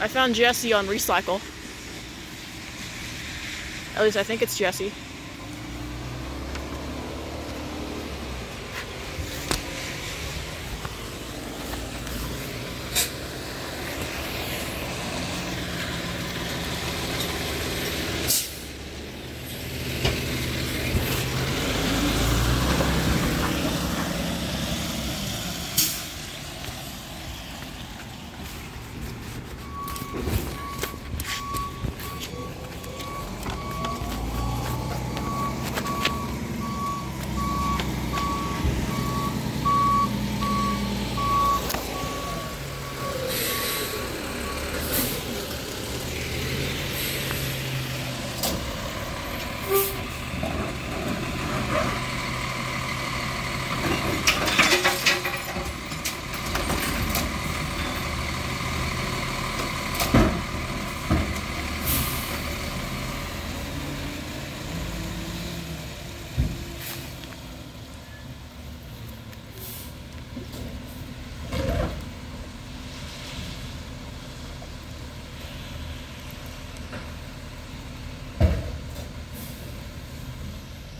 I found Jesse on Recycle. At least I think it's Jesse.